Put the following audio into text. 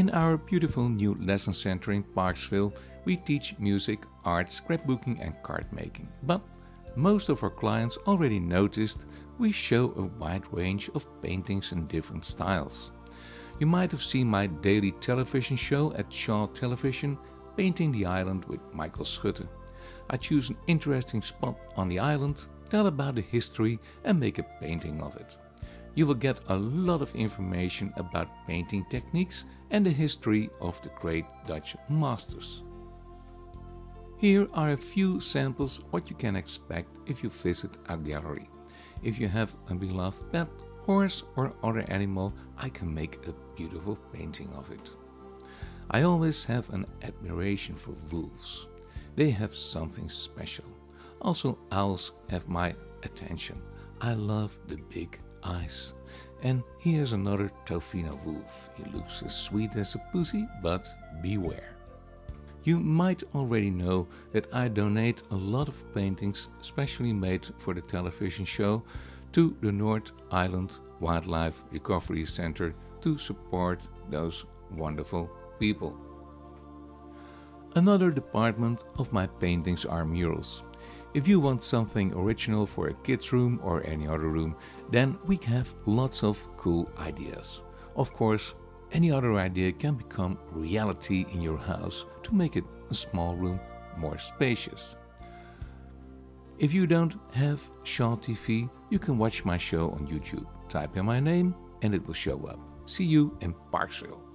In our beautiful new lesson center in Parksville, we teach music, art, scrapbooking and card making. But most of our clients already noticed we show a wide range of paintings in different styles. You might have seen my daily television show at Shaw Television, Painting the Island with Michael Schutte. I choose an interesting spot on the island, tell about the history and make a painting of it. You will get a lot of information about painting techniques and the history of the great Dutch masters. Here are a few samples what you can expect if you visit our gallery. If you have a beloved pet, horse or other animal, I can make a beautiful painting of it. I always have an admiration for wolves. They have something special. Also owls have my attention. I love the big eyes. And here's another Tofino wolf. He looks as sweet as a pussy, but beware. You might already know that I donate a lot of paintings specially made for the television show to the North Island Wildlife Recovery Center to support those wonderful people. Another department of my paintings are murals. If you want something original for a kid's room or any other room, then we have lots of cool ideas. Of course, any other idea can become reality in your house to make it a small room more spacious. If you don't have Shaw TV, you can watch my show on YouTube. Type in my name and it will show up. See you in Parksville.